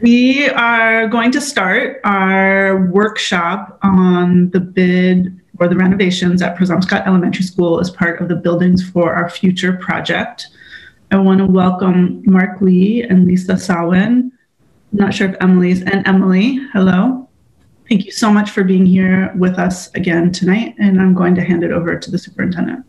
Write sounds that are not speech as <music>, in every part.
We are going to start our workshop on the bid for the renovations at Presumpscot Elementary School as part of the Buildings for Our Future project. I want to welcome Mark Lee and Lisa Sawin. I'm not sure if Emily's and Emily. Hello. Thank you so much for being here with us again tonight, and I'm going to hand it over to the superintendent.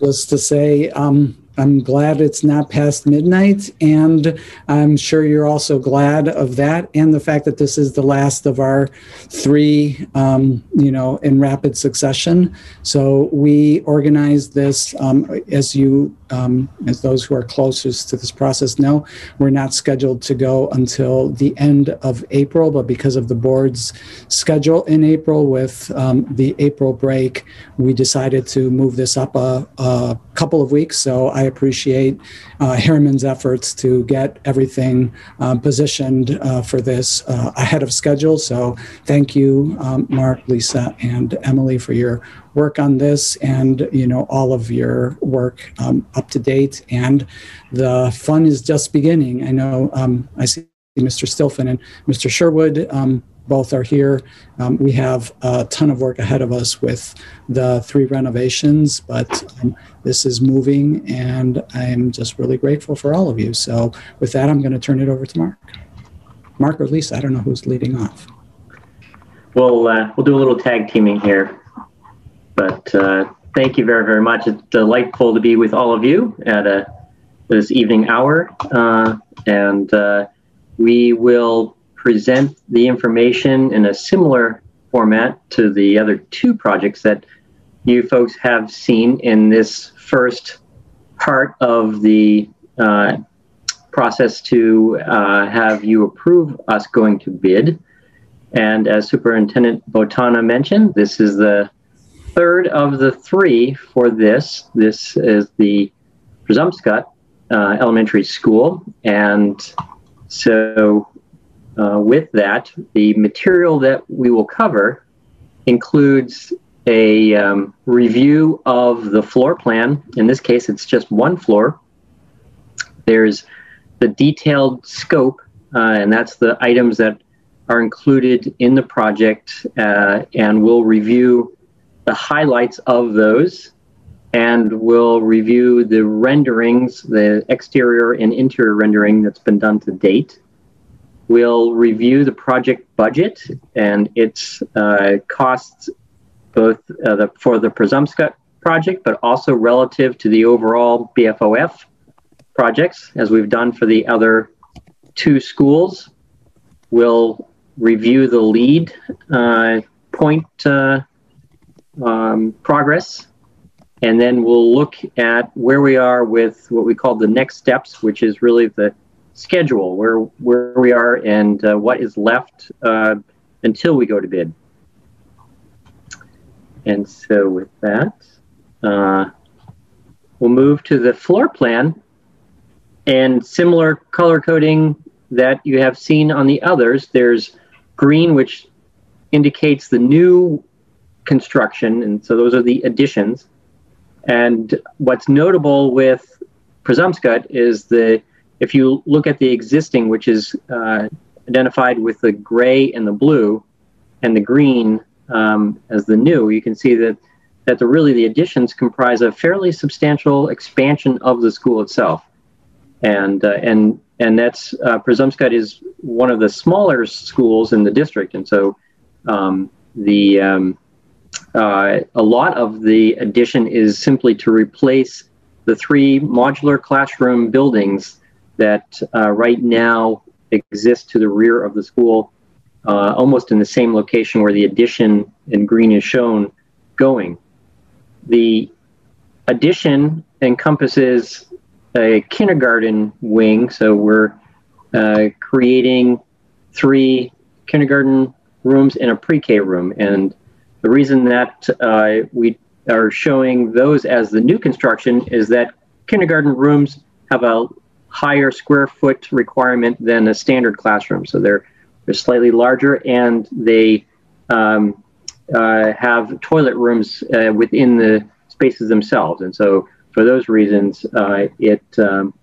Just to say, um, I'm glad it's not past midnight, and I'm sure you're also glad of that, and the fact that this is the last of our three, um, you know, in rapid succession. So we organized this, um, as you, um, as those who are closest to this process know, we're not scheduled to go until the end of April, but because of the board's schedule in April with um, the April break, we decided to move this up a, a couple of weeks. So I appreciate uh, Harriman's efforts to get everything um, positioned uh, for this uh, ahead of schedule. So thank you, um, Mark, Lisa, and Emily for your work on this and you know all of your work um, up to date. And the fun is just beginning. I know um, I see Mr. Stilfen and Mr. Sherwood um, both are here. Um, we have a ton of work ahead of us with the three renovations, but um, this is moving and I'm just really grateful for all of you. So, with that, I'm going to turn it over to Mark. Mark or Lisa, I don't know who's leading off. We'll, uh, we'll do a little tag teaming here. But uh, thank you very, very much. It's delightful to be with all of you at a, this evening hour. Uh, and uh, we will present the information in a similar format to the other two projects that you folks have seen in this first part of the uh, process to uh, have you approve us going to bid. And as Superintendent Botana mentioned, this is the third of the three for this. This is the Presumpscot uh, Elementary School. And so uh, with that, the material that we will cover includes a um, review of the floor plan. In this case, it's just one floor. There's the detailed scope, uh, and that's the items that are included in the project, uh, and we'll review the highlights of those, and we'll review the renderings, the exterior and interior rendering that's been done to date. We'll review the project budget and its uh, costs both uh, the, for the Presumpscot project, but also relative to the overall BFOF projects, as we've done for the other two schools. We'll review the LEED uh, point uh, um, progress, and then we'll look at where we are with what we call the next steps, which is really the schedule, where where we are, and uh, what is left uh, until we go to bid. And so, with that, uh, we'll move to the floor plan and similar color coding that you have seen on the others. There's green, which indicates the new construction, and so those are the additions. And what's notable with Presumpscot is the if you look at the existing, which is uh, identified with the gray and the blue, and the green um, as the new, you can see that that the really the additions comprise a fairly substantial expansion of the school itself, and uh, and and that's uh, Presumpscot is one of the smaller schools in the district, and so um, the um, a lot of the addition is simply to replace the three modular classroom buildings that uh, right now exist to the rear of the school, uh, almost in the same location where the addition in green is shown going. The addition encompasses a kindergarten wing, so we're uh, creating three kindergarten rooms and a pre-K room. And the reason that uh, we are showing those as the new construction is that kindergarten rooms have a higher square foot requirement than a standard classroom. So they're they're slightly larger and they um, uh, have toilet rooms uh, within the spaces themselves. And so for those reasons, uh, it um,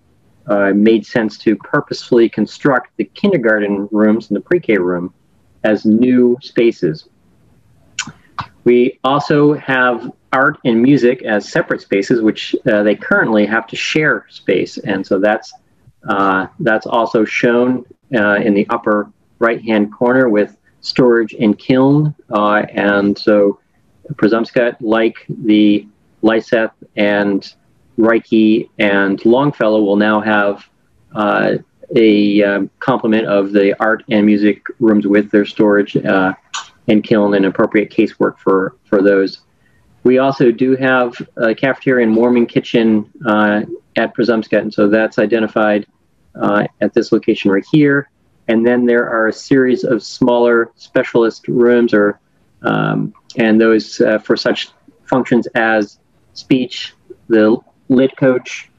uh, made sense to purposefully construct the kindergarten rooms and the pre-K room as new spaces. We also have art and music as separate spaces, which uh, they currently have to share space, and so that's uh, that's also shown uh, in the upper right-hand corner with storage and kiln, uh, and so Presumpscot, like the Lyseth and Reiche and Longfellow, will now have uh, a um, complement of the art and music rooms with their storage uh, and kiln and appropriate casework for, for those. We also do have a cafeteria and warming kitchen uh, at Presumpscot, and so that's identified uh, at this location right here. And then there are a series of smaller specialist rooms or um, and those uh, for such functions as speech, the lit coach,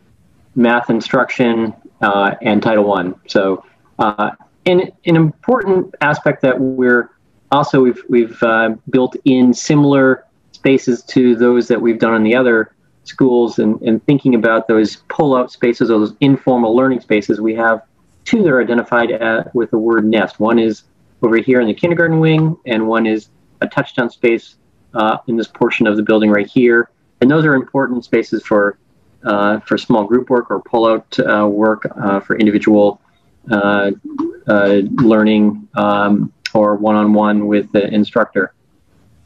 math instruction, uh, and Title One. So, uh, and an important aspect that we're also we've we've uh, built in similar spaces to those that we've done in the other schools, and, and thinking about those pull-out spaces or those informal learning spaces, we have two that are identified at, with the word nest. One is over here in the kindergarten wing, and one is a touchdown space uh, in this portion of the building right here. And those are important spaces for uh, for small group work or pull-out uh, work uh, for individual uh, uh, learning um, or one-on-one with the instructor.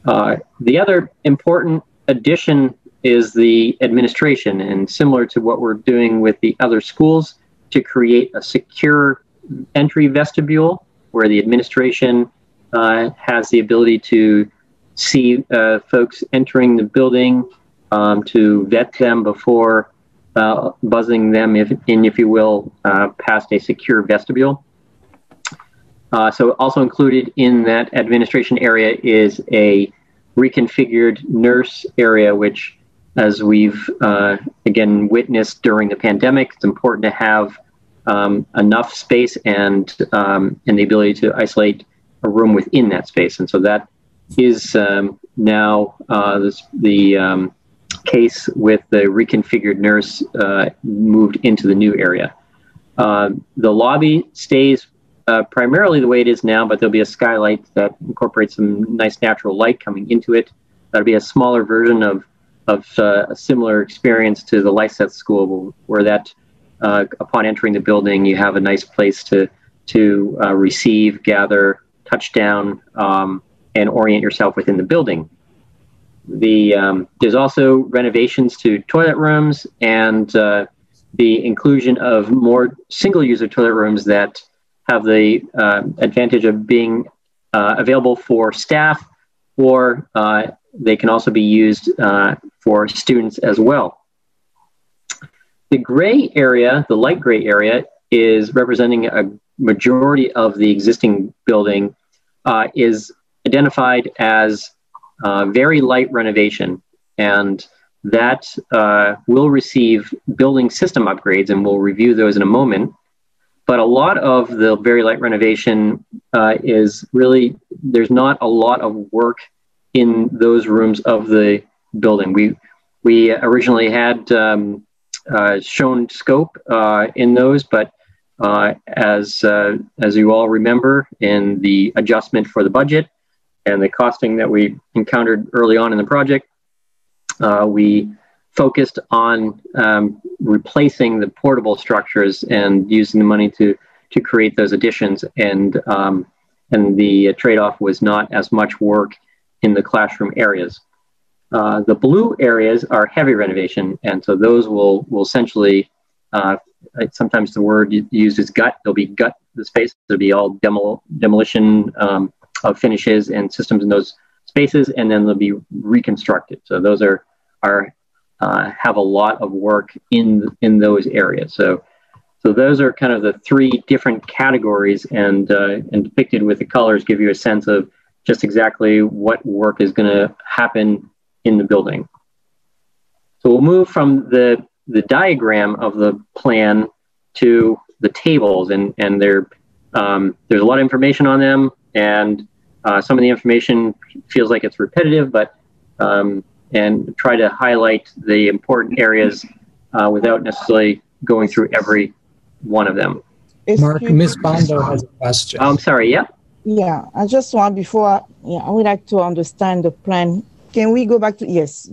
the other important addition is the administration, and similar to what we're doing with the other schools, to create a secure entry vestibule where the administration uh, has the ability to see uh, folks entering the building, um, to vet them before uh, buzzing them if, in, if you will, uh, past a secure vestibule. Uh, so also included in that administration area is a reconfigured nurse area, which as we've uh, again witnessed during the pandemic, it's important to have um, enough space and um, and the ability to isolate a room within that space. And so that is um, now uh, this, the um, case with the reconfigured nurse uh, moved into the new area. Uh, the lobby stays uh, primarily the way it is now, but there'll be a skylight that incorporates some nice natural light coming into it. That'll be a smaller version of, of uh, a similar experience to the Lyseth School, where that uh, upon entering the building, you have a nice place to to receive, gather, touchdown um, and orient yourself within the building. The um, there's also renovations to toilet rooms and uh, the inclusion of more single-user toilet rooms that have the uh, advantage of being uh, available for staff, or uh, they can also be used uh, for students as well. The gray area, the light gray area, is representing a majority of the existing building uh, is identified as uh, very light renovation. And that uh, will receive building system upgrades, and we'll review those in a moment. But a lot of the very light renovation uh, is really, there's not a lot of work in those rooms of the building. We, we originally had um, uh, shown scope uh, in those, but uh, as, uh, as you all remember, in the adjustment for the budget and the costing that we encountered early on in the project, uh, we focused on um, replacing the portable structures and using the money to, to create those additions. And, um, and the trade-off was not as much work in the classroom areas. Uh, the blue areas are heavy renovation, and so those will, will essentially uh, sometimes the word used is gut. There'll be gut the space. There'll be all demo, demolition um, of finishes and systems in those spaces, and then they'll be reconstructed. So those are are uh, have a lot of work in in those areas. So so those are kind of the three different categories, and uh, and depicted with the colors give you a sense of just exactly what work is going to happen in the building. So we'll move from the the diagram of the plan to the tables, and and there um, there's a lot of information on them, and uh, some of the information feels like it's repetitive, but um, and try to highlight the important areas uh, without necessarily going through every one of them. Mark, Ms. Bondo has a question. I'm sorry, yeah? Yeah, I just want before, I, yeah, I would like to understand the plan. Can we go back to, yes,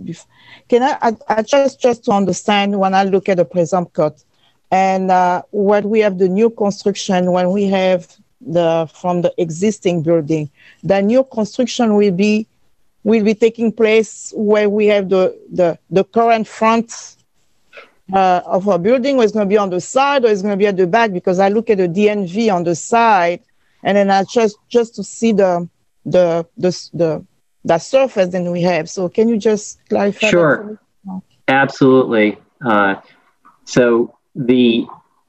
can I, I, I just, just to understand when I look at the Presumpscot and uh, when we have the new construction, when we have the, from the existing building, the new construction will be, will be taking place where we have the, the, the current front uh, of our building, or it's going to be on the side, or it's going to be at the back, because I look at the DNV on the side, and then I just just to see the the the the the surface that we have. So can you just clarify? Sure, absolutely. Uh, so the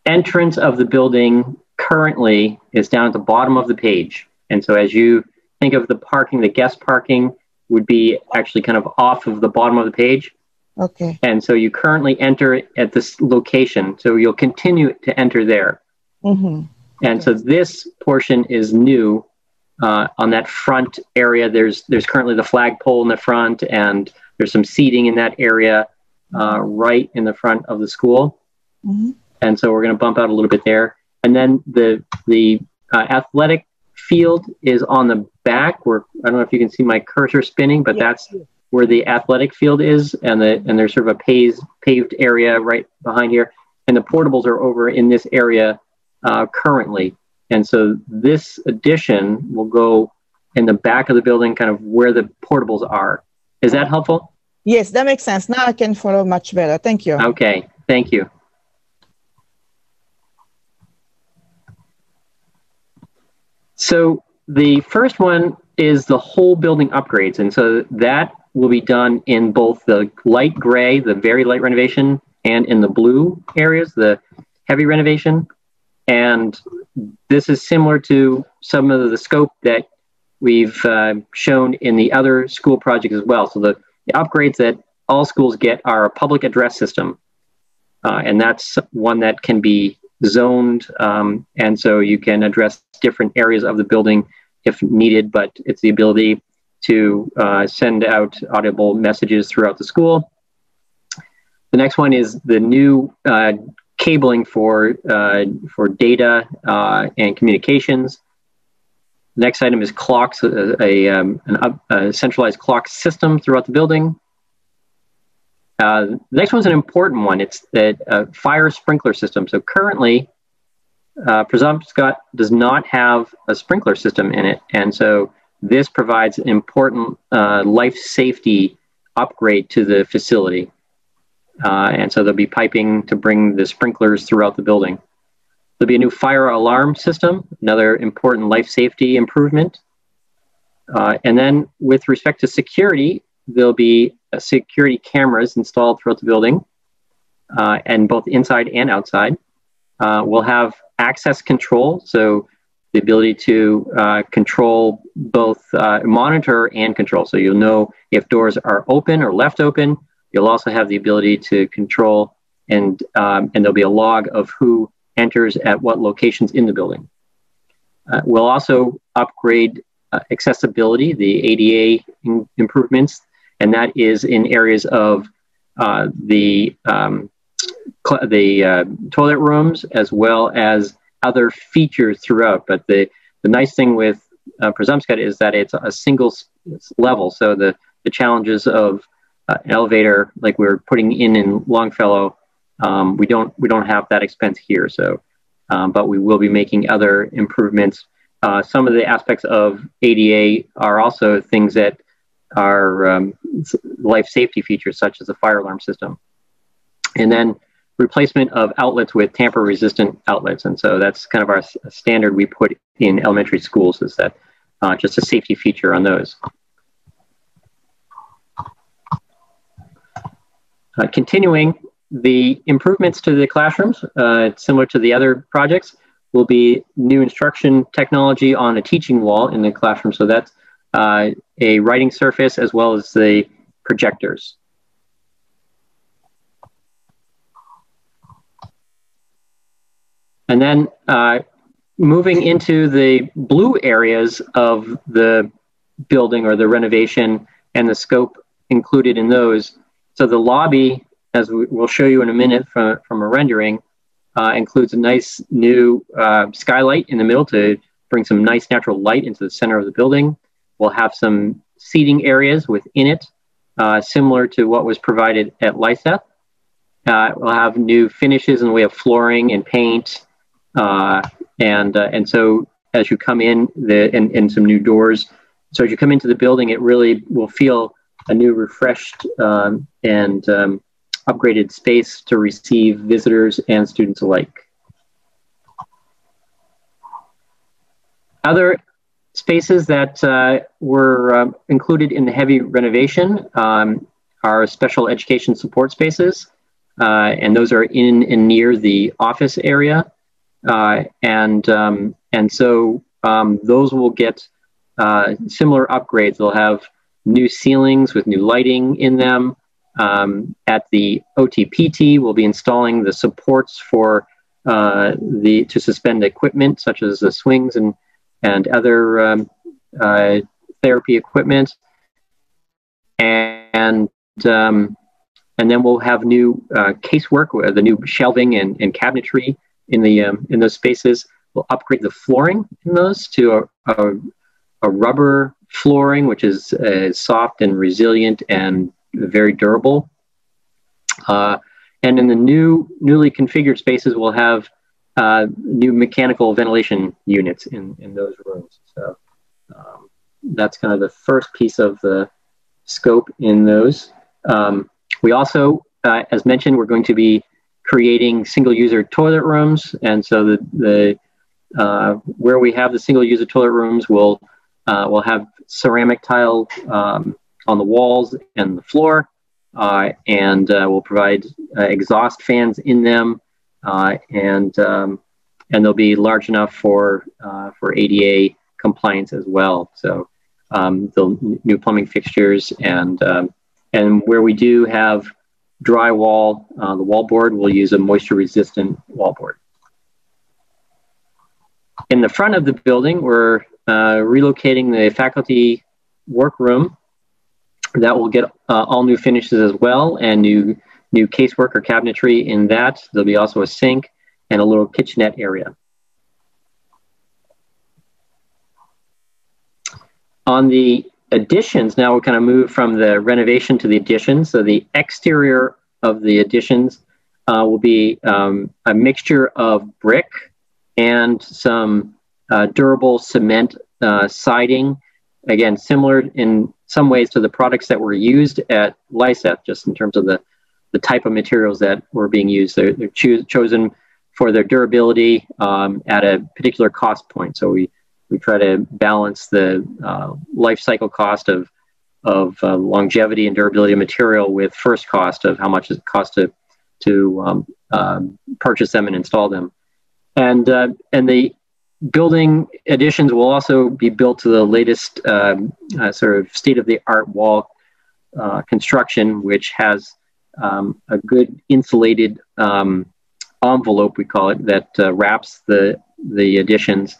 entrance of the building currently is down at the bottom of the page, and so as you think of the parking, the guest parking would be actually kind of off of the bottom of the page. Okay. And so you currently enter at this location, so you'll continue to enter there. Mm-hmm. And so this portion is new uh, on that front area. There's there's currently the flagpole in the front, and there's some seating in that area uh, right in the front of the school. Mm-hmm. And so we're going to bump out a little bit there. And then the the uh, athletic field is on the back. Where I don't know if you can see my cursor spinning, but that's where the athletic field is, and the and there's sort of a paved paved area right behind here. And the portables are over in this area uh, currently. And so this addition will go in the back of the building, kind of where the portables are. Is that helpful? Yes, that makes sense. Now I can follow much better. Thank you. Okay, thank you. So the first one is the whole building upgrades. And so that will be done in both the light gray, the very light renovation, and in the blue areas, the heavy renovation. And this is similar to some of the scope that we've uh, shown in the other school projects as well. So the, the, upgrades that all schools get are a public address system. Uh, and that's one that can be zoned. Um, and so you can address different areas of the building if needed, but it's the ability to uh, send out audible messages throughout the school. The next one is the new uh, cabling for, uh, for data uh, and communications. The next item is clocks, a, a, um, an, a centralized clock system throughout the building. Uh, the next one's an important one. It's the uh, fire sprinkler system. So currently, uh, Presumpscot does not have a sprinkler system in it. And so this provides an important uh, life safety upgrade to the facility. Uh, and so there'll be piping to bring the sprinklers throughout the building. There'll be a new fire alarm system, another important life safety improvement. Uh, and then with respect to security, there'll be security cameras installed throughout the building, uh, and both inside and outside. Uh, we'll have access control, so the ability to uh, control both uh, monitor and control. So you'll know if doors are open or left open. You'll also have the ability to control, and um, and there'll be a log of who enters at what locations in the building. Uh, we'll also upgrade uh, accessibility, the ADA improvements, and that is in areas of uh, the um, cl- the uh, toilet rooms as well as other features throughout. But the, the nice thing with uh, is that it's a single level. So the, the challenges of uh, elevator, like we're putting in in Longfellow, um, we don't we don't have that expense here. So, um, but we will be making other improvements. Uh, some of the aspects of ADA are also things that are um, life safety features, such as the fire alarm system. And then replacement of outlets with tamper resistant outlets. And so that's kind of our standard we put in elementary schools is that uh, just a safety feature on those. Uh, continuing, the improvements to the classrooms, uh, similar to the other projects, will be new instruction technology on a teaching wall in the classroom. So that's uh, a writing surface as well as the projectors. And then uh, moving into the blue areas of the building or the renovation and the scope included in those. So the lobby, as we, will show you in a minute from, from a rendering, uh, includes a nice new uh, skylight in the middle to bring some nice natural light into the center of the building. We'll have some seating areas within it, uh, similar to what was provided at Lyseth. Uh, we'll have new finishes in the way of flooring and paint, uh, and uh, and so as you come in, the and, and some new doors. So as you come into the building, it really will feel a new, refreshed um, and um, upgraded space to receive visitors and students alike. Other spaces that uh, were um, included in the heavy renovation um, are special education support spaces, uh, and those are in and near the office area. Uh, and, um, and so um, those will get uh, similar upgrades. They'll have new ceilings with new lighting in them. Um, at the OTPT, we'll be installing the supports for uh, the to suspend equipment such as the swings and and other um, uh, therapy equipment, and um, and then we'll have new uh, casework, the new shelving and, and cabinetry in the um, in those spaces. We'll upgrade the flooring in those to a, a, a rubber flooring, which is uh, soft and resilient and very durable. Uh, and in the new, newly configured spaces, we'll have uh, new mechanical ventilation units in, in those rooms. So um, that's kind of the first piece of the scope in those. Um, we also, uh, as mentioned, we're going to be creating single user toilet rooms. And so the, the uh, where we have the single user toilet rooms, we'll, uh, we'll have ceramic tile um, on the walls and the floor. Uh, and uh, we'll provide uh, exhaust fans in them, uh, and um, and they'll be large enough for for ADA compliance as well. So um, the new plumbing fixtures and um, and where we do have drywall, uh, the wallboard, we'll use a moisture resistant wallboard. In the front of the building, we're uh, relocating the faculty workroom that will get uh, all new finishes as well and new new casework or cabinetry in that. There'll be also a sink and a little kitchenette area. On the additions, now we kind of move from the renovation to the additions. So the exterior of the additions uh, will be um, a mixture of brick and some uh, durable cement uh, siding. Again, similar in some ways to the products that were used at Lyseth, just in terms of the, the type of materials that were being used. They're, they're cho chosen for their durability um, at a particular cost point. So we, we try to balance the uh, life cycle cost of, of uh, longevity and durability of material with first cost of how much it costs to, to um, um, purchase them and install them. And, uh, and the building additions will also be built to the latest um, uh, sort of state of the art wall uh, construction, which has um, a good insulated um, envelope, we call it, that uh, wraps the the additions,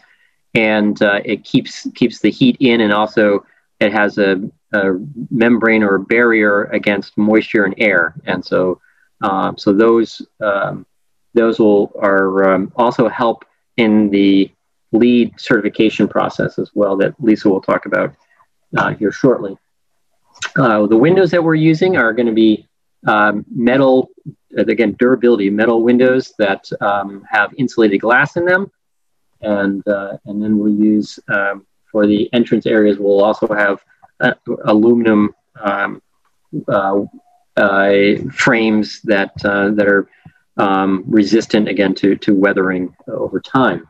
and uh, it keeps keeps the heat in, and also it has a, a membrane or a barrier against moisture and air, and so um, so those um, those will are um, also help in the LEED certification process as well that Lisa will talk about uh, here shortly. Uh, the windows that we're using are going to be um, metal, again, durability, metal windows that um, have insulated glass in them. And, uh, and then we'll use, um, for the entrance areas, we'll also have uh, aluminum um, uh, uh, frames that, that are um, resistant, again, to, to weathering over time.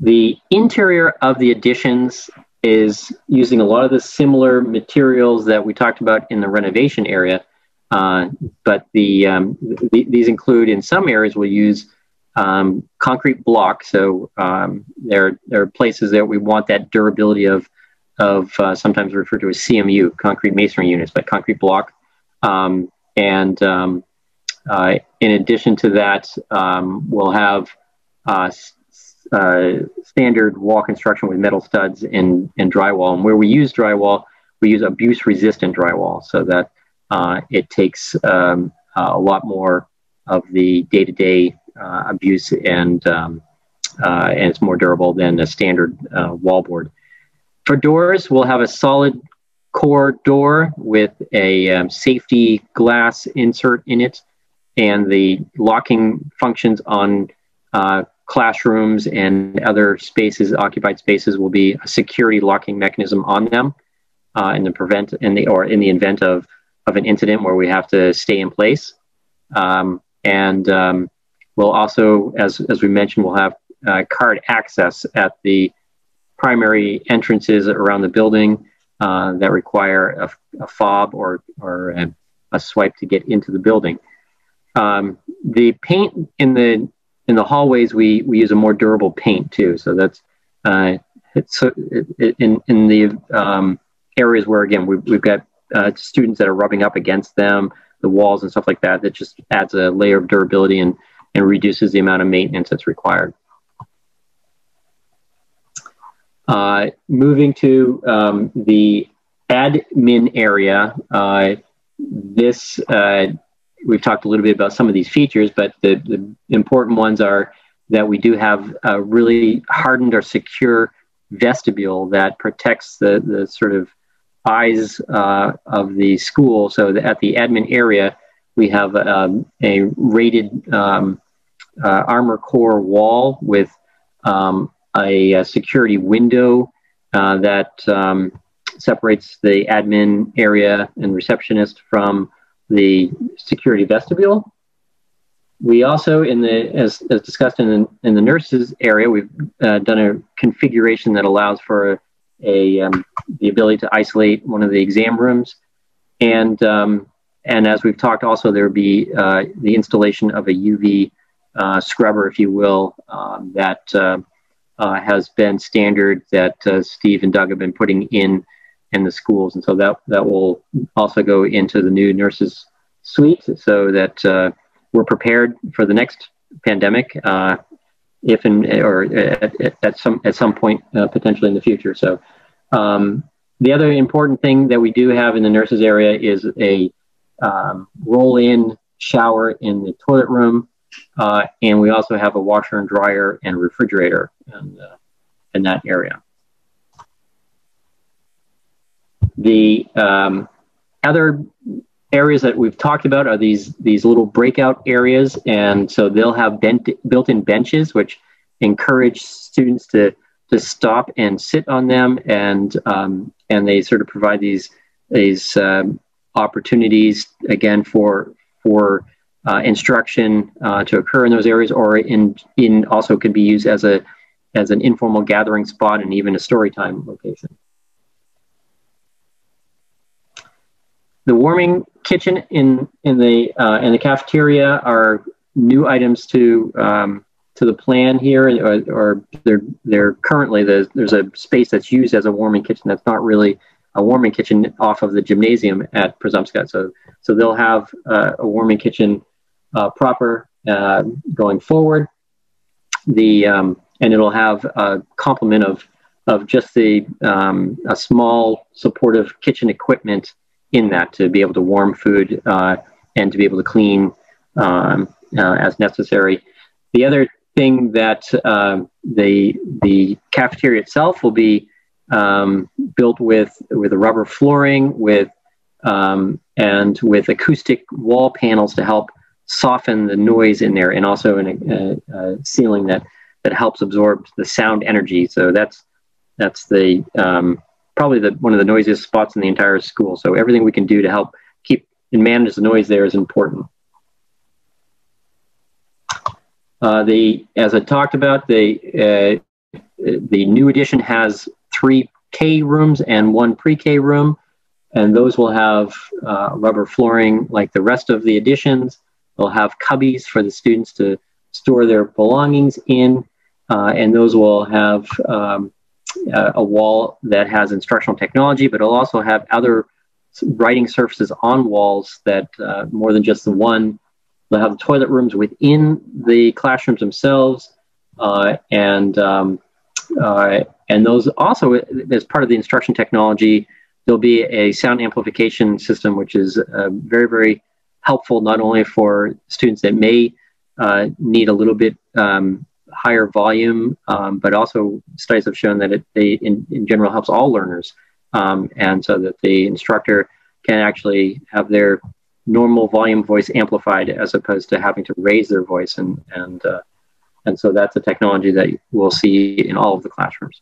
The interior of the additions is using a lot of the similar materials that we talked about in the renovation area, uh, but the, um, th these include in some areas we'll use um, concrete block. So um, there, there are places that we want that durability of, of uh, sometimes referred to as CMU, concrete masonry units, but concrete block. Um, and um, uh, in addition to that, um, we'll have uh, uh, standard wall construction with metal studs and, and drywall. And where we use drywall, we use abuse resistant drywall so that uh, it takes um, a lot more of the day-to-day uh, abuse and um, uh, and it's more durable than a standard uh, wallboard. For doors, we'll have a solid core door with a um, safety glass insert in it, and the locking functions on uh, classrooms and other spaces, occupied spaces, will be a security locking mechanism on them uh, in the prevent in the or in the event of of an incident where we have to stay in place. Um, and um, we'll also, as as we mentioned, we'll have uh, card access at the primary entrances around the building uh, that require a, a, fob or or a, a, swipe to get into the building. Um, the paint in the in the hallways we we use a more durable paint too. So that's uh, it's it, in in the um, areas where again we've, we've got uh, students that are rubbing up against them, the walls and stuff like that. That just adds a layer of durability and and reduces the amount of maintenance that's required. Uh, moving to um, the admin area, uh, this uh, we've talked a little bit about some of these features, but the, the important ones are that we do have a really hardened or secure vestibule that protects the, the sort of eyes uh, of the school. So at the admin area, we have um, a rated um, uh, armor core wall with um, a, a, security window uh, that um, separates the admin area and receptionist from the security vestibule. We also, in the as, as discussed in the, in the nurses area, we've uh, done a configuration that allows for a, um, the ability to isolate one of the exam rooms, and um, and as we've talked, also there would be uh, the installation of a UV uh, scrubber, if you will, um, that uh, uh, has been standard that uh, Steve and Doug have been putting in in the schools, and so that that will also go into the new nurses suite, so that uh, we're prepared for the next pandemic, if and or at, at, some at some point uh, potentially in the future. So um, the other important thing that we do have in the nurses area is a um, roll-in shower in the toilet room, uh, and we also have a washer and dryer and refrigerator in, uh, in that area. The um, other areas that we've talked about are these these little breakout areas, and so they'll have built-in benches, which encourage students to to stop and sit on them, and um, and they sort of provide these these um, opportunities again for for uh, instruction uh, to occur in those areas, or in in also could be used as a as an informal gathering spot and even a story time location. The warming kitchen in in the uh, the cafeteria are new items to um, to the plan here, or, or they're they're currently the, there's a space that's used as a warming kitchen that's not really a warming kitchen off of the gymnasium at Presumpscot. So so they'll have uh, a warming kitchen uh, proper uh, going forward. The um, and it'll have a complement of of just the um, a small supportive kitchen equipment in that to be able to warm food uh, and to be able to clean um, uh, as necessary. The other thing that uh, the the cafeteria itself will be um, built with with a rubber flooring with um, and with acoustic wall panels to help soften the noise in there, and also in a, a, a ceiling that that helps absorb the sound energy. So that's that's the um, probably the one of the noisiest spots in the entire school. So everything we can do to help keep and manage the noise there is important. Uh, the as I talked about, the uh, the new edition has three K rooms and one pre-K room, and those will have uh, rubber flooring like the rest of the editions. They'll have cubbies for the students to store their belongings in, uh, and those will have um, a wall that has instructional technology, but it'll also have other writing surfaces on walls that uh, more than just the one. They'll have toilet rooms within the classrooms themselves, uh, and um, uh, and those also as part of the instruction technology, there'll be a sound amplification system, which is uh, very very helpful not only for students that may uh, need a little bit um, higher volume, um, but also studies have shown that it they, in, in general helps all learners. Um, and so that the instructor can actually have their normal volume voice amplified as opposed to having to raise their voice. And, and, uh, and so that's a technology that we'll see in all of the classrooms.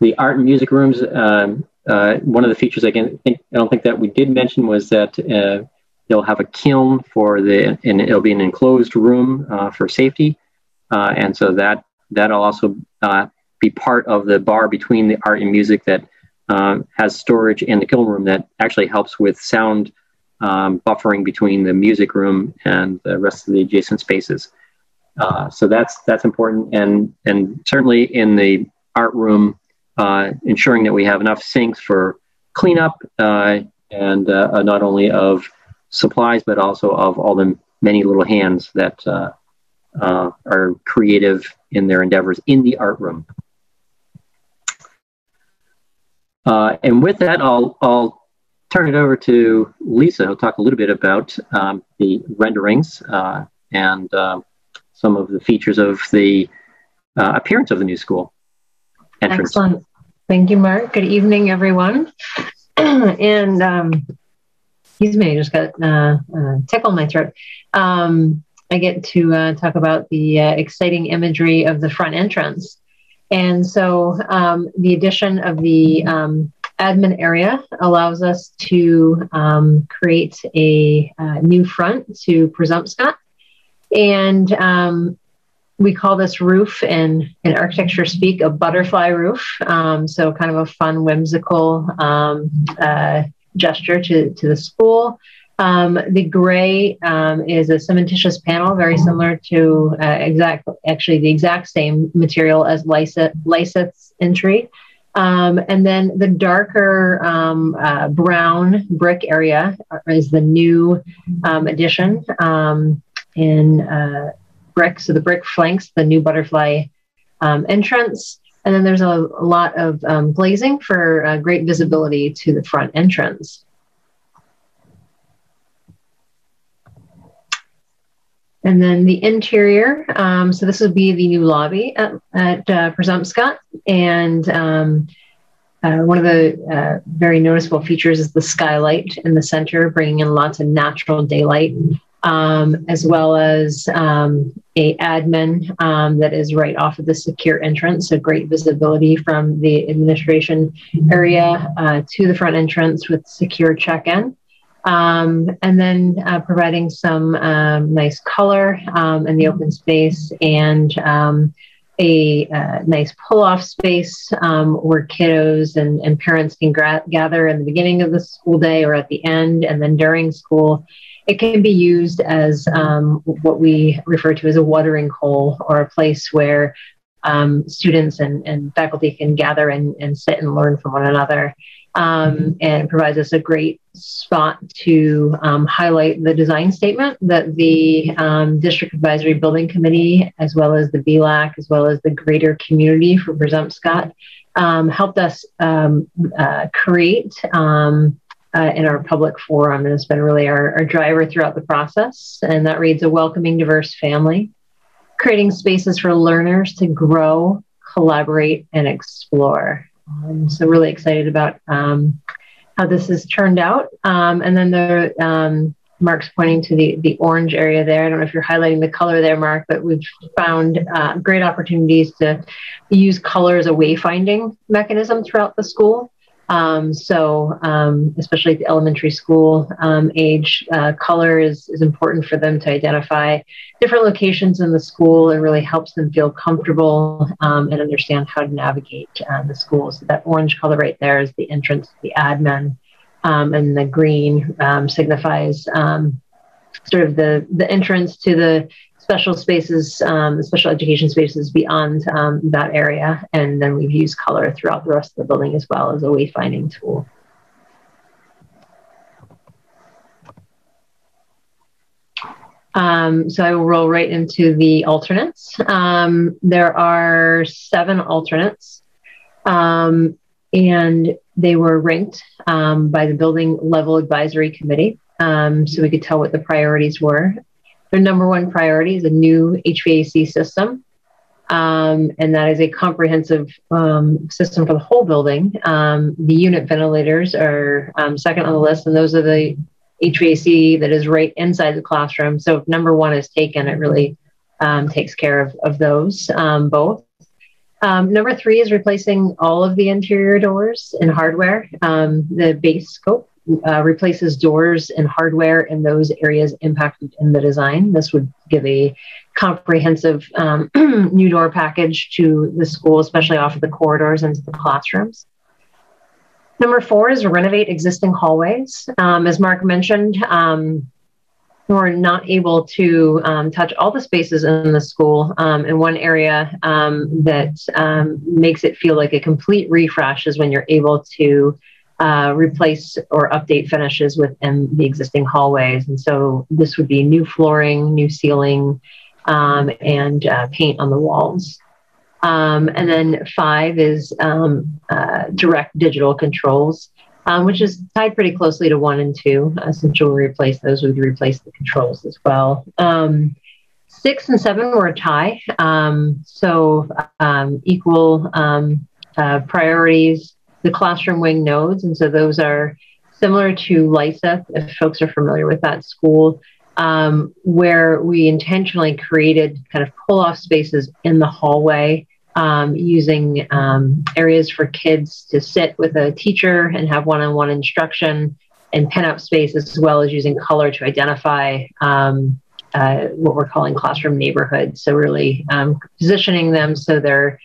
The art and music rooms, um, uh, one of the features I, can think, I don't think that we did mention was that uh, they'll have a kiln for the, and it'll be an enclosed room uh, for safety. Uh, and so that, that'll also uh, be part of the bar between the art and music that um, has storage in the kiln room that actually helps with sound um, buffering between the music room and the rest of the adjacent spaces. Uh, so that's that's important, and and certainly in the art room, uh, ensuring that we have enough sinks for cleanup uh, and uh, not only of supplies but also of all the many little hands that uh, uh, are creative in their endeavors in the art room. And with that, I'll, I'll turn it over to Lisa, who'll talk a little bit about um, the renderings uh, and uh, some of the features of the uh, appearance of the new school entrance. Excellent. Thank you, Mark. Good evening, everyone. <clears throat> and um, excuse me, I just got uh, uh, tickle in my throat. Um, I get to uh, talk about the uh, exciting imagery of the front entrance. And so um, the addition of the um, admin area allows us to um, create a uh, new front to Presumpscot. And um, we call this roof in, in architecture speak a butterfly roof. Um, so kind of a fun, whimsical um, uh, gesture to, to the school. Um, the gray um, is a cementitious panel, very similar to uh, exact, actually the exact same material as Lyseth's entry. Um, and then the darker um, uh, brown brick area is the new addition in uh, brick. So the brick flanks the new butterfly entrance. And then there's a, a lot of glazing for uh, great visibility to the front entrance. And then the interior, um, so this would be the new lobby at, at uh, Presumpscot. And um, uh, one of the uh, very noticeable features is the skylight in the center, bringing in lots of natural daylight, um, as well as um, a admin um, that is right off of the secure entrance. So great visibility from the administration area uh, to the front entrance with secure check-in. Um, and then uh, providing some um, nice color um, in the open space and um, a uh, nice pull off space um, where kiddos and, and parents can gra- gather in the beginning of the school day or at the end and then during school. It can be used as um, what we refer to as a watering hole or a place where students and, and faculty can gather and, and sit and learn from one another. Um, and provides us a great spot to um, highlight the design statement that the um, District Advisory Building Committee, as well as the BLAC, as well as the greater community for Presumpscot, um, helped us um, uh, create um, uh, in our public forum. And it's been really our, our driver throughout the process. And that reads a welcoming, diverse family, creating spaces for learners to grow, collaborate, and explore. So really excited about um, how this has turned out. Um, and then the um, Mark's pointing to the the orange area there. I don't know if you're highlighting the color there, Mark, but we've found uh, great opportunities to use color as a wayfinding mechanism throughout the school. Um, so, um, especially at the elementary school um, age, uh, color is, is important for them to identify different locations in the school. It really helps them feel comfortable um, and understand how to navigate uh, the school. So, that orange color right there is the entrance to the admin, um, and the green um, signifies sort of the, the entrance to the special spaces, um, special education spaces beyond um, that area. And then we've used color throughout the rest of the building as well as a wayfinding tool. Um, so I will roll right into the alternates. Um, there are seven alternates, um, and they were ranked um, by the Building Level Advisory Committee. so we could tell what the priorities were. Their number one priority is a new HVAC system. Um, and that is a comprehensive um, system for the whole building. Um, the unit ventilators are um, second on the list, and those are the HVAC that is right inside the classroom. So if number one is taken, it really um, takes care of, of those um, both. number three is replacing all of the interior doors and hardware. the base scope uh, replaces doors and hardware in those areas impacted in the design. This would give a comprehensive um, <clears throat> new door package to the school, especially off of the corridors into the classrooms. Number four is renovate existing hallways. Um, as Mark mentioned, um, we're not able to um, touch all the spaces in the school. Um, and one area um, that um, makes it feel like a complete refresh is when you're able to uh, replace or update finishes within the existing hallways. And so this would be new flooring, new ceiling, um, and uh, paint on the walls. Um, and then five is um, uh, direct digital controls, um, which is tied pretty closely to one and two. Uh, since you'll replace those, we'd replace the controls as well. Um, six and seven were a tie, um, so equal uh, priorities the classroom wing nodes. And so those are similar to Lyseth, if folks are familiar with that school, um, where we intentionally created kind of pull off spaces in the hallway um, using um, areas for kids to sit with a teacher and have one on one instruction and pin up space as well as using color to identify um, uh, what we're calling classroom neighborhoods. So, really um, positioning them so they're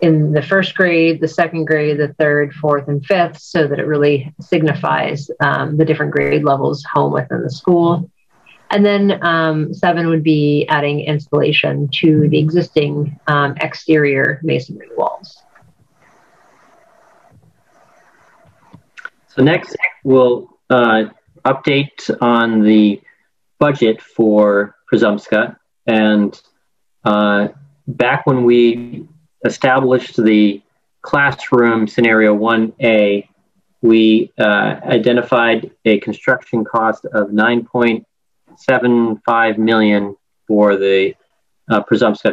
in the first grade, the second grade, the third, fourth, and fifth, so that it really signifies um, the different grade levels home within the school. And then um, seven would be adding insulation to the existing um, exterior masonry walls. So next, we'll uh, update on the budget for Presumpscot. And uh, back when we established the classroom scenario 1A, we uh, identified a construction cost of 9.75 million for the uh,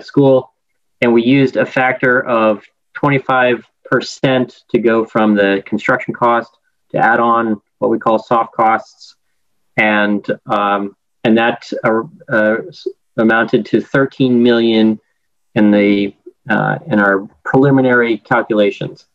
school, and we used a factor of 25% to go from the construction cost to add on what we call soft costs, and um, and that uh, uh, amounted to 13 million in the uh, in our preliminary calculations.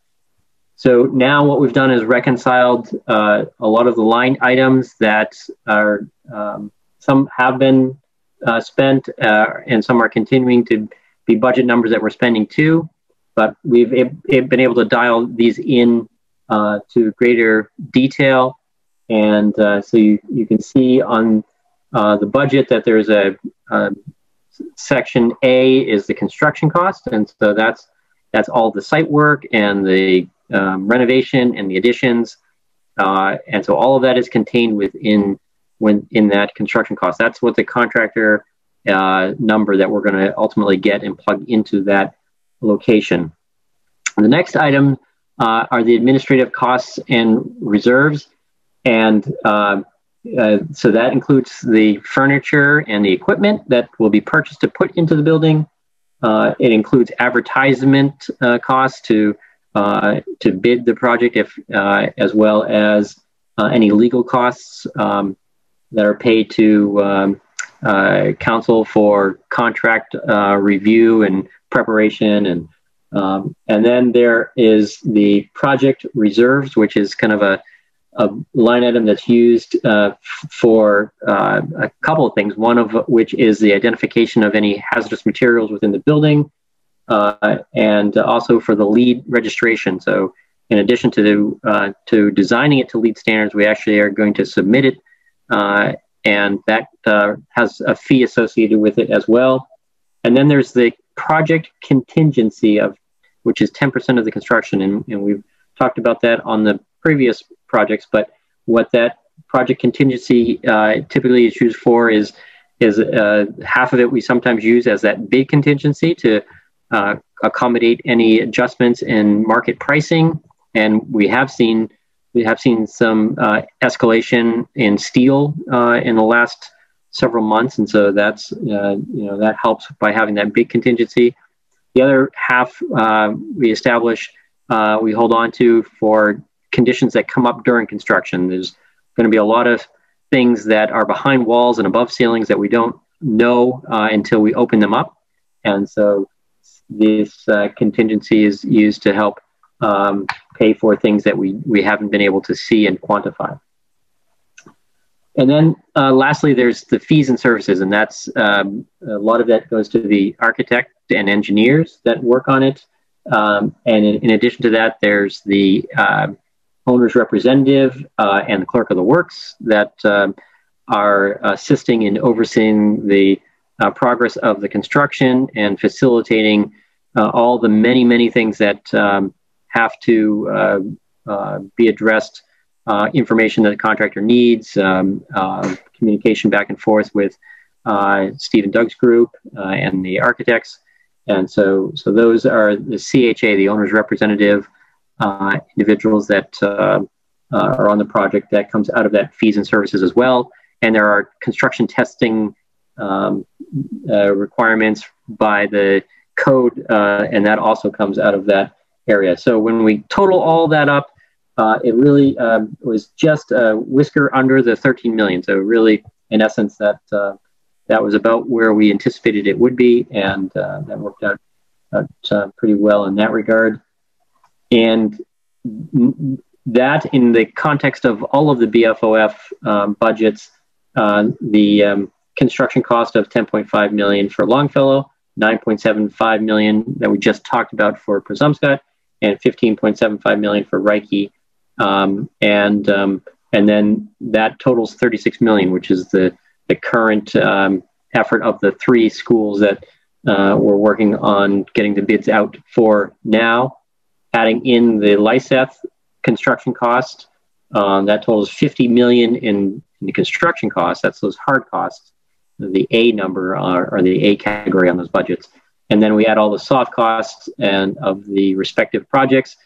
So now what we've done is reconciled uh, a lot of the line items that are, um, some have been uh, spent uh, and some are continuing to be budget numbers that we're spending too. But we've been able to dial these in uh, to greater detail. And uh, so you, you can see on the budget that there's a, a section A is the construction cost, and so that's that's all the site work and the um, renovation and the additions, uh, and so all of that is contained within when in that construction cost. That's what the contractor uh, number that we're going to ultimately get and plug into that location. The next item uh, are the administrative costs and reserves, and uh, so that includes the furniture and the equipment that will be purchased to put into the building. Uh, it includes advertisement uh, costs to uh, to bid the project, if uh, as well as any legal costs um, that are paid to um, counsel for contract review and preparation, and um, and then there is the project reserves, which is kind of a a line item that's used uh, for uh, a couple of things. One of which is the identification of any hazardous materials within the building, uh, and also for the LEED registration. So, in addition to the, uh, to designing it to LEED standards, we actually are going to submit it, uh, and that uh, has a fee associated with it as well. And then there's the project contingency of which is 10% of the construction, and, and we've talked about that on the previous projects, but what that project contingency uh, typically is used for is is uh, half of it we sometimes use as that big contingency to uh, accommodate any adjustments in market pricing, and we have seen we have seen some uh, escalation in steel uh, in the last several months, and so that's uh, you know that helps by having that big contingency. The other half we establish we hold on to for conditions that come up during construction. There's going to be a lot of things that are behind walls and above ceilings that we don't know uh, until we open them up, and so this contingency is used to help um, pay for things that we, we haven't been able to see and quantify. And then uh, lastly, there's the fees and services, and that's um, a lot of that goes to the architect and engineers that work on it. Um, and in, in, addition to that, there's the uh, owner's representative uh, and the clerk of the works that um, are assisting in overseeing the uh, progress of the construction and facilitating uh, all the many, many things that um, have to uh, uh, be addressed. Uh, information that the contractor needs, um, communication back and forth with Steve and Doug's group and the architects. And so, so those are the CHA, the owner's representative individuals that are on the project that comes out of that fees and services as well. And there are construction testing um, uh, requirements by the code, uh, and that also comes out of that area. So when we total all that up, uh, it really um, was just a whisker under the 13 million. So really, in essence, that uh, that was about where we anticipated it would be, and uh, that worked out, uh, pretty well in that regard. And that, in the context of all of the BFOF um, budgets, uh, the um, construction cost of 10.5 million for Longfellow, 9.75 million that we just talked about for Presumpscot, and 15.75 million for Reiche. Um, and um, and then that totals 36 million, which is the the current um, effort of the three schools that uh, we're working on getting the bids out for now. Adding in the Lyseth construction cost, um, that totals 50 million in, in, the construction costs. That's those hard costs. The A number are, or the A category on those budgets. And then we add all the soft costs and of the respective projects,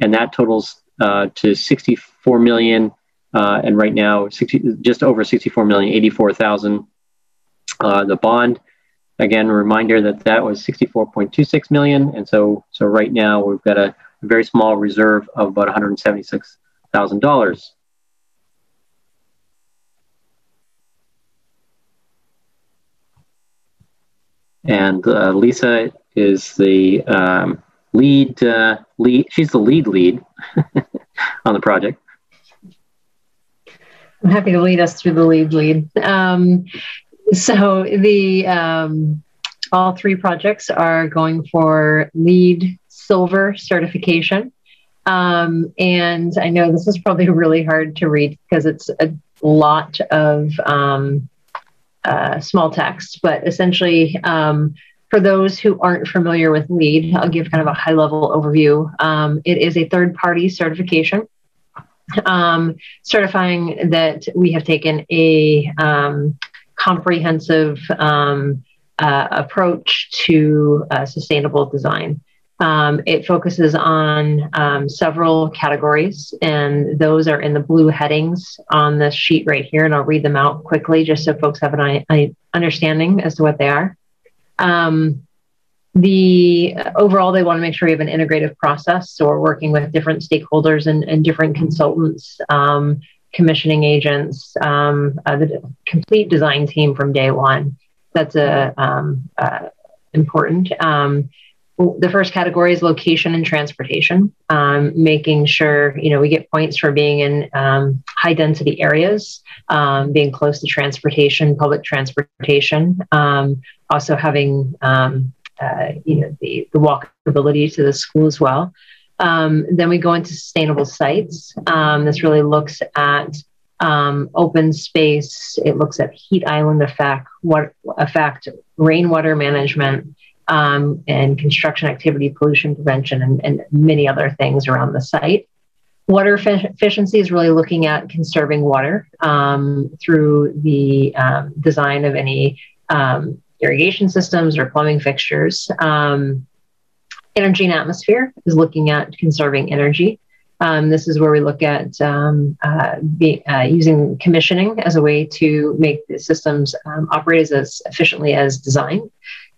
and that totals uh, to 64 million. Uh, and right now, 60, just over 64 million, 84,000. Uh, the bond, again, reminder that that was 64.26 million, and so so right now we've got a, a very small reserve of about 176 thousand dollars. and uh, Lisa is the um, lead uh, lead. She's the lead lead <laughs> on the project. I'm happy to lead us through the lead lead. Um, so the um, all three projects are going for LEED silver certification. Um, and I know this is probably <laughs> really hard to read because it's a lot of um, uh, small text, but essentially, um, for those who aren't familiar with LEED, I'll give kind of a high level overview. Um, it is a third party certification um, certifying that we have taken a um, comprehensive um, uh, approach to uh, sustainable design. Um, it focuses on um, several categories, and those are in the blue headings on this sheet right here. And I'll read them out quickly just so folks have an I- understanding as to what they are. Um, the overall, they want to make sure we have an integrative process. So we're working with different stakeholders and, and different consultants, um, commissioning agents, um, uh, the complete design team from day one. That's a um, uh, important the first category is location and transportation, um, making sure you know we get points for being in um, high density areas, um, being close to transportation, public transportation, um, also having um, uh, you know the, the walkability to the school as well. Um, then we go into sustainable sites. this really looks at open space. It looks at heat island effect, what effect, rainwater management um, and construction activity, pollution prevention, and, and, many other things around the site. Water efficiency is really looking at conserving water um, through the um, design of any um, irrigation systems or plumbing fixtures. Um, energy and atmosphere is looking at conserving energy. Um, this is where we look at um, uh, be, uh, using commissioning as a way to make the systems um, operate as efficiently as designed.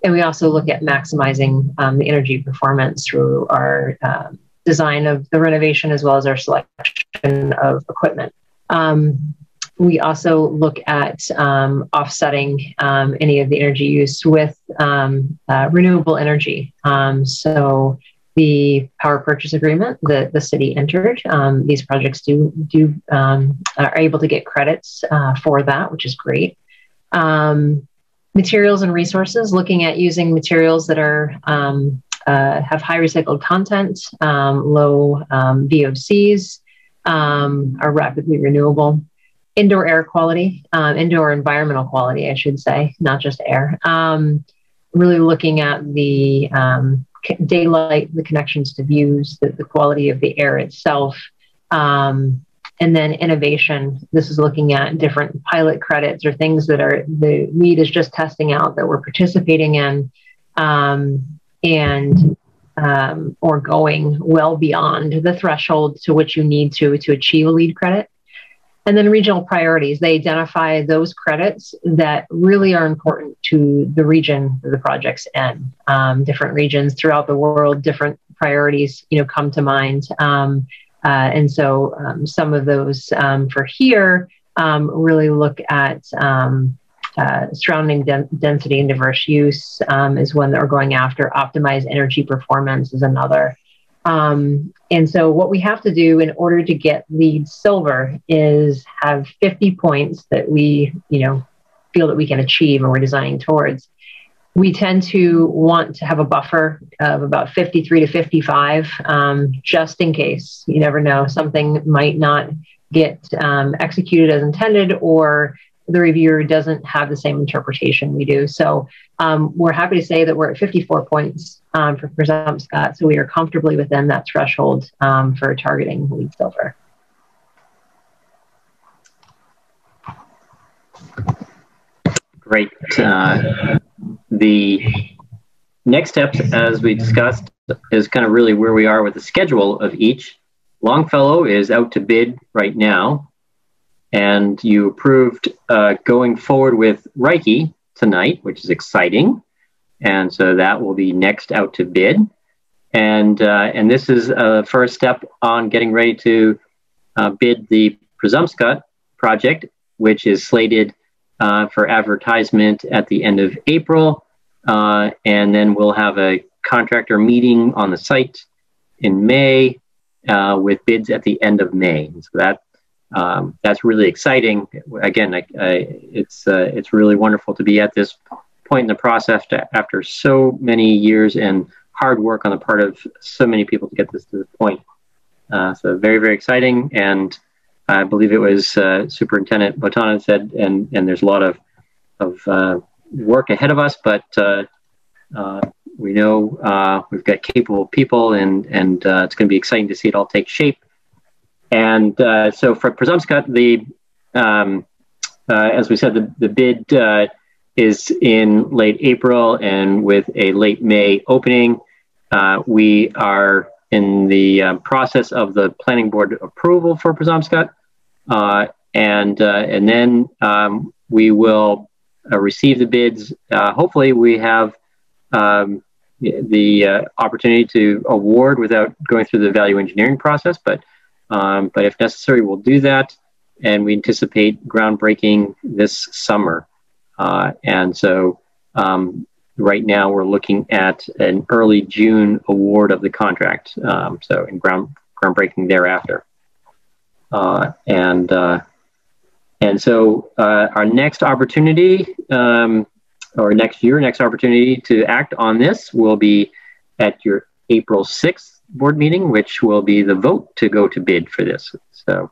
And we also look at maximizing um, the energy performance through our uh, design of the renovation as well as our selection of equipment. Um, we also look at um, offsetting um, any of the energy use with um, uh, renewable energy. Um, so the power purchase agreement that the city entered, um, these projects do do um, are able to get credits uh, for that, which is great. materials and resources, looking at using materials that are uh, have high recycled content, low VOCs, are rapidly renewable indoor air quality, um, indoor environmental quality, I should say, not just air. Um, really looking at the um, daylight, the connections to views, the, the quality of the air itself. Um, and then innovation. This is looking at different pilot credits or things that are the LEED is just testing out that we're participating in, um, and um, or going well beyond the threshold to which you need to to achieve a LEED credit. And then regional priorities, they identify those credits that really are important to the region the project's in. Um, different regions throughout the world, different priorities, you know, come to mind. Um, uh, and so um, some of those um, for here um, really look at uh, surrounding den- density and diverse use is one that we're going after. Optimize energy performance is another. Um, and so, what we have to do in order to get LEED silver is have 50 points that we, you know, feel that we can achieve and we're designing towards. We tend to want to have a buffer of about 53 to 55, um, just in case. You never know, something might not get um, executed as intended, or the reviewer doesn't have the same interpretation we do. So um, we're happy to say that we're at 54 points um, for Presumpscot, so we are comfortably within that threshold um, for targeting LEED silver. Great. Uh, the next steps, as we discussed, is kind of really where we are with the schedule of each. Longfellow is out to bid right now, and you approved uh, going forward with Reiche tonight, which is exciting. And so that will be next out to bid. And, uh, and this is a first step on getting ready to uh, bid the Presumpscot project, which is slated uh, for advertisement at the end of April. Uh, and then we'll have a contractor meeting on the site in May uh, with bids at the end of May. so that um, that's really exciting. Again, I, I, it's uh, it's really wonderful to be at this point in the process to, after so many years and hard work on the part of so many people to get this to this point. Uh, so very very exciting, and I believe it was uh, Superintendent Botana said, and and there's a lot of of uh, work ahead of us, but uh, uh, we know we've got capable people, and and it's going to be exciting to see it all take shape. And uh, so for Presumpscot, the um, uh, as we said, the, the bid uh, is in late April and with a late May opening. Uh, we are in the um, process of the planning board approval for Presumpscot. Uh, and, uh, and then um, we will receive the bids. hopefully, we have um, the opportunity to award without going through the value engineering process, but um, but if necessary, we'll do that. And we anticipate groundbreaking this summer. Uh, and so um, right now we're looking at an early June award of the contract. Um, so in ground groundbreaking thereafter. Uh, and uh, and so uh, our next opportunity, um, or next year, next opportunity to act on this will be at your April 6th board meeting, which will be the vote to go to bid for this. So,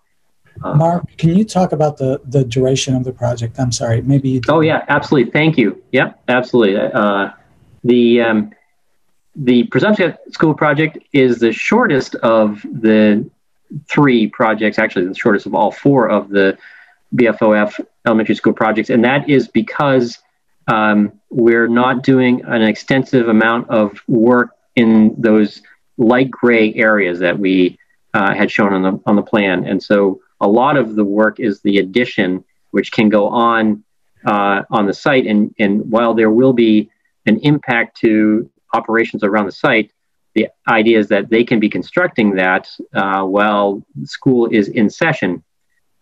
uh, Mark, can you talk about the the duration of the project? I'm sorry, maybe. You oh yeah, absolutely. Thank you. Yeah, absolutely. Uh, the um, the Presumpscot School project is the shortest of the three projects. Actually, the shortest of all four of the BFOF elementary school projects, and that is because um, we're not doing an extensive amount of work in those light gray areas that we uh, had shown on the on the plan. And so a lot of the work is the addition, which can go on uh, on the site. And and while there will be an impact to operations around the site, the idea is that they can be constructing that uh, while school is in session.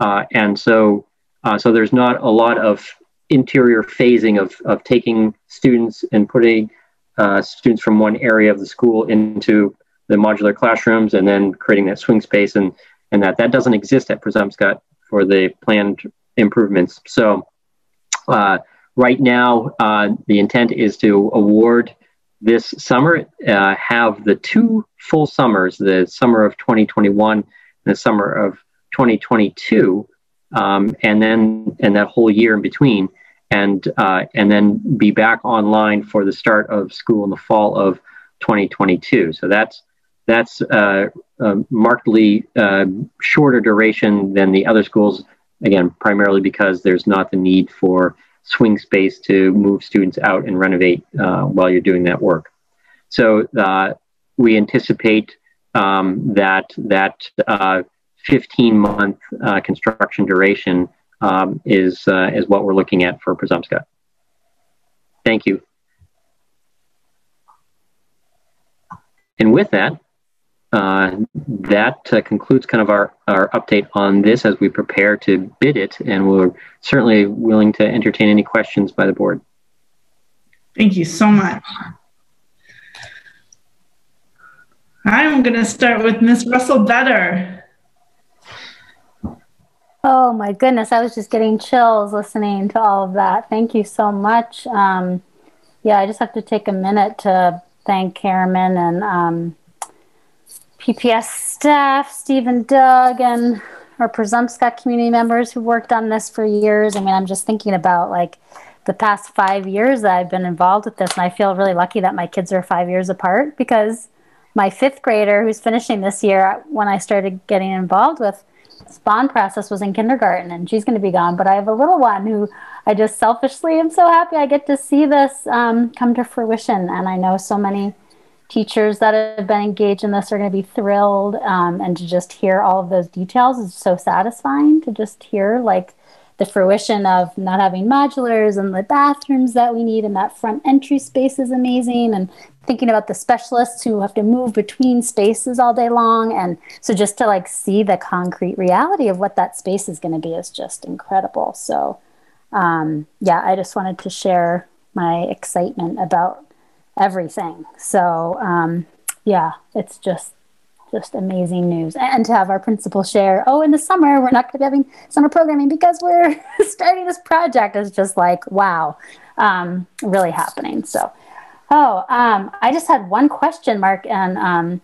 Uh, and so uh, so there's not a lot of interior phasing of, of taking students and putting uh, students from one area of the school into the modular classrooms and then creating that swing space and, and that that doesn't exist at Presumpscot for the planned improvements. So uh, right now, uh, the intent is to award this summer, uh, have the two full summers, the summer of 2021 and the summer of 2022, um, and then and that whole year in between, and uh, and then be back online for the start of school in the fall of 2022. So that's that's uh, uh, markedly uh, shorter duration than the other schools. Again, primarily because there's not the need for swing space to move students out and renovate uh, while you're doing that work. So we anticipate um, that that 15 month construction duration um, is, is what we're looking at for Presumpscot. Thank you. And with that, uh, that uh, concludes kind of our, our update on this as we prepare to bid it, and we're certainly willing to entertain any questions by the board. Thank you so much. I'm going to start with Ms. Russell-Bedder. Oh my goodness, I was just getting chills listening to all of that. Thank you so much. Um, yeah, I just have to take a minute to thank Harriman and um, PPS staff, Steve and Doug, and our Presumpscot community members who worked on this for years. I mean, I'm just thinking about like the past five years that I've been involved with this, and I feel really lucky that my kids are five years apart because my fifth grader, who's finishing this year, when I started getting involved with spawn process was in kindergarten and she's going to be gone. But I have a little one who I just selfishly am so happy I get to see this um, come to fruition. And I know so many teachers that have been engaged in this are going to be thrilled. Um, and to just hear all of those details is so satisfying to just hear like the fruition of not having modulars and the bathrooms that we need and that front entry space is amazing and thinking about the specialists who have to move between spaces all day long and so just to like see the concrete reality of what that space is going to be is just incredible so um, yeah i just wanted to share my excitement about everything so um, yeah it's just just amazing news. And to have our principal share, oh, in the summer, we're not going to be having summer programming because we're <laughs> starting this project is just like, wow, um, really happening. So, oh, um, I just had one question, Mark and um,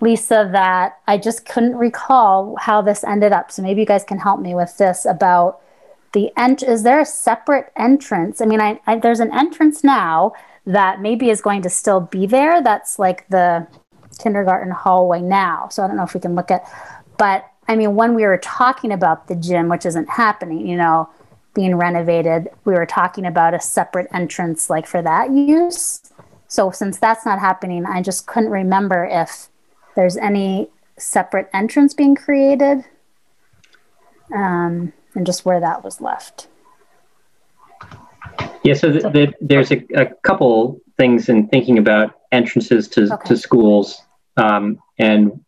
Lisa, that I just couldn't recall how this ended up. So maybe you guys can help me with this about the ent. Is there a separate entrance? I mean, I, I there's an entrance now that maybe is going to still be there. That's like the kindergarten hallway now. So I don't know if we can look at, but I mean, when we were talking about the gym, which isn't happening, you know, being renovated, we were talking about a separate entrance like for that use. So since that's not happening, I just couldn't remember if there's any separate entrance being created um, and just where that was left. Yeah, so the, the, there's a, a, couple things in thinking about entrances to, okay. to schools. Um, and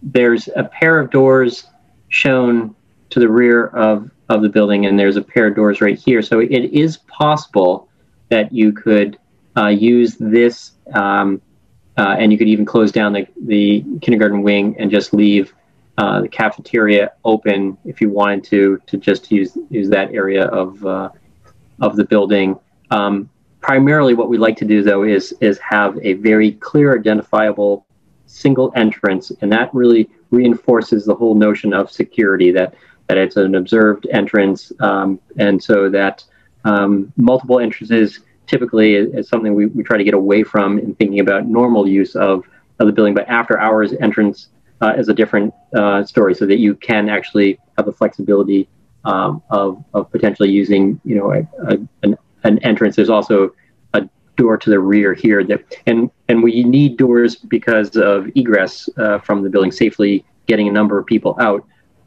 there's a pair of doors shown to the rear of, of the building, and there's a pair of doors right here. So it is possible that you could uh, use this, um, uh, and you could even close down the, the kindergarten wing and just leave uh, the cafeteria open if you wanted to, to just use use that area of uh, of the building. Um, primarily, what we like to do though is is have a very clear, identifiable single entrance, and that really reinforces the whole notion of security that that it's an observed entrance, um, and so that um, multiple entrances typically is, is, something we, we try to get away from in thinking about normal use of, of the building, but after hours entrance uh, is a different uh, story, so that you can actually have the flexibility um, of, of potentially using you know a, a, an, an entrance. There's also a door to the rear here that and and we need doors because of egress uh, from the building safely getting a number of people out.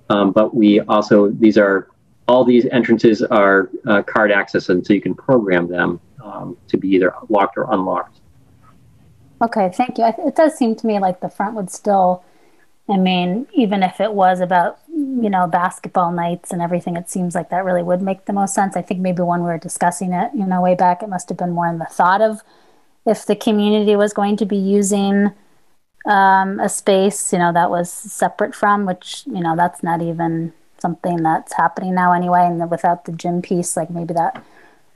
Um, but we also, these are, all these entrances are uh, card access, and so you can program them um, to be either locked or unlocked. Okay, thank you. It does seem to me like the front would still, I mean, even if it was about, you know, basketball nights and everything, it seems like that really would make the most sense. I think maybe when we were discussing it, you know, way back, it must have been more in the thought of if the community was going to be using um, a space, you know, that was separate from, which, you know, that's not even something that's happening now anyway. And without the gym piece, like maybe that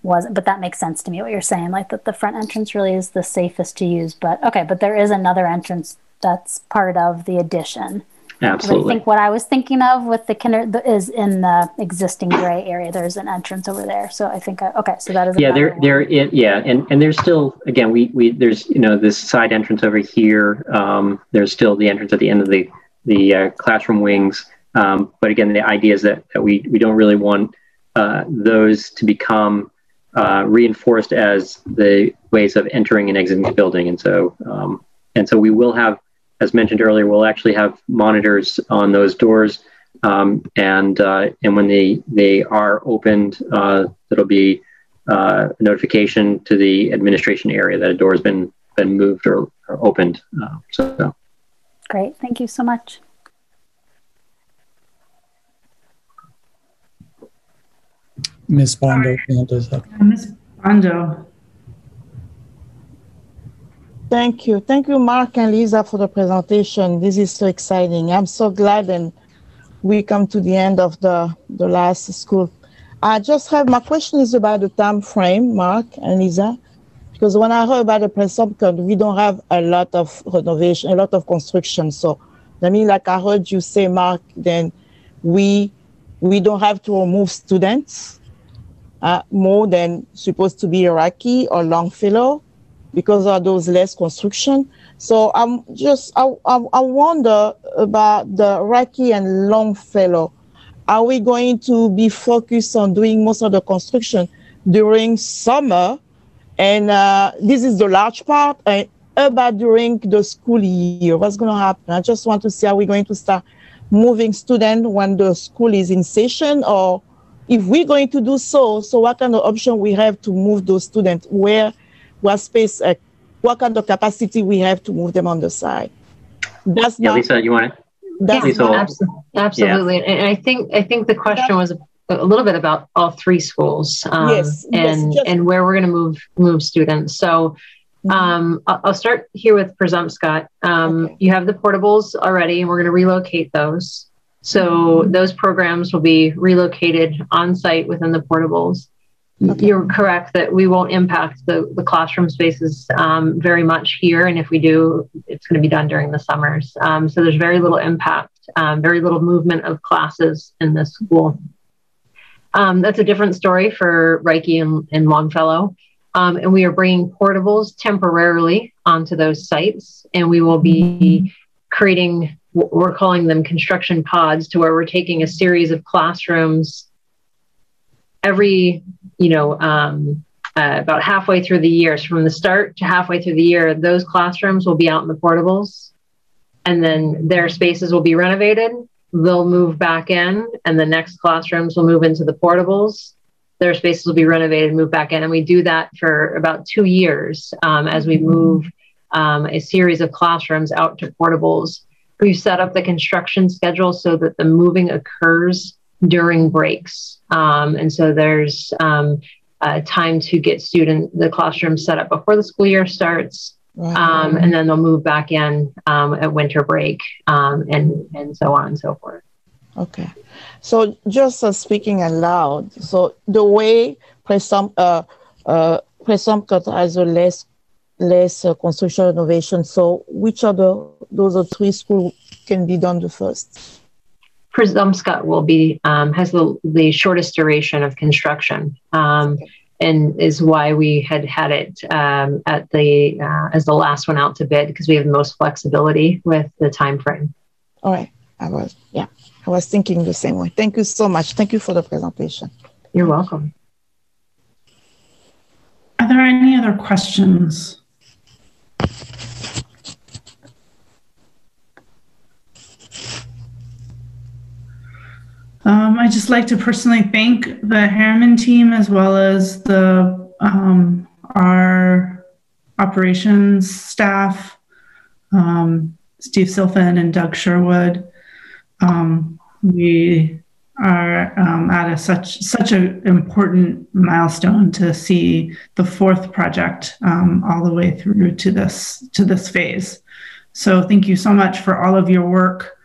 wasn't, but that makes sense to me what you're saying, like that the front entrance really is the safest to use. But okay, but there is another entrance that's part of the addition. Absolutely. I think what I was thinking of with the kinder is in the existing gray area. There's an entrance over there, so I think I, okay. So that is yeah. There, there. It, yeah, and and there's still again we we there's you know this side entrance over here. Um, there's still the entrance at the end of the the uh, classroom wings. Um, but again, the idea is that, that we we don't really want uh, those to become uh, reinforced as the ways of entering and exiting the building, and so um, and so we will have as mentioned earlier, we'll actually have monitors on those doors, um, and uh, and when they they are opened, uh, it'll be uh, a notification to the administration area that a door has been been moved or, or opened. Uh, so, great, thank you so much. Ms. Bondo, Ms. Bondo. Thank you. Thank you, Mark and Lisa, for the presentation. This is so exciting. I'm so glad and we come to the end of the, the last school. I just have my question is about the time frame, Mark and Lisa, because when I heard about the presumption, we don't have a lot of renovation, a lot of construction. So I mean, like I heard you say, Mark, then we we don't have to remove students uh, more than supposed to be Iraqi or Longfellow because of those less construction. So I'm just, I, I, I wonder about the Iraqi and Longfellow. Are we going to be focused on doing most of the construction during summer? And uh, this is the large part. And about during the school year, what's going to happen? I just want to see are we going to start moving students when the school is in session or if we're going to do so, so what kind of option we have to move those students? Where what space, uh, what kind of capacity we have to move them on the side. That's yeah, not, Lisa, you want it? That's yeah, absolutely. absolutely. Yeah. And I think I think the question was a little bit about all three schools um, yes, and yes, and where we're going to move move students. So mm-hmm. um, I'll start here with Presumpscot. Um, okay. You have the portables already, and we're going to relocate those. So mm-hmm. those programs will be relocated on site within the portables. You're correct that we won't impact the, the classroom spaces um, very much here. And if we do, it's going to be done during the summers. Um, so there's very little impact, um, very little movement of classes in this school. Um, that's a different story for Reiche and, and Longfellow. Um, and we are bringing portables temporarily onto those sites. And we will be creating, we're calling them construction pods, to where we're taking a series of classrooms every you know, um, uh, about halfway through the year, so from the start to halfway through the year, those classrooms will be out in the portables, and then their spaces will be renovated. They'll move back in, and the next classrooms will move into the portables. Their spaces will be renovated, move back in, and we do that for about two years um, as we move um, a series of classrooms out to portables. We've set up the construction schedule so that the moving occurs during breaks. Um, and so there's um, uh, time to get student the classroom set up before the school year starts. Um, and then they'll move back in um, at winter break um, and, and so on and so forth. Okay. So just uh, speaking aloud, so the way Presump, uh, uh, a less less uh, construction renovation. So which of the those are three schools can be done the first? Presumpscot will be um, has the, the shortest duration of construction, um, and is why we had had it um, at the uh, as the last one out to bid because we have the most flexibility with the time frame. All right, I was yeah, I was thinking the same way. Thank you so much. Thank you for the presentation. You're welcome. Are there any other questions? I'd just like to personally thank the Harriman team as well as the um, our operations staff, um, Steve Silfen and Doug Sherwood. Um, we are um, at a such such an important milestone to see the fourth project um, all the way through to this to this phase. So thank you so much for all of your work.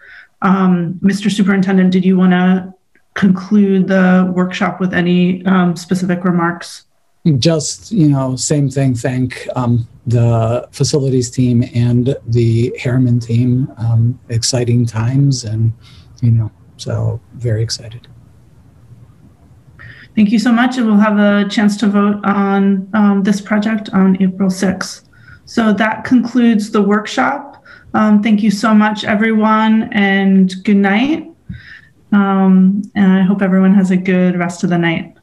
Um, Mr. Superintendent, did you want to conclude the workshop with any um, specific remarks? Just, you know, same thing. Thank um, the facilities team and the Harriman team. Um, exciting times, and you know, so very excited. Thank you so much, and we'll have a chance to vote on um, this project on April 6th. So that concludes the workshop. Um, thank you so much, everyone, and good night. Um, and I hope everyone has a good rest of the night.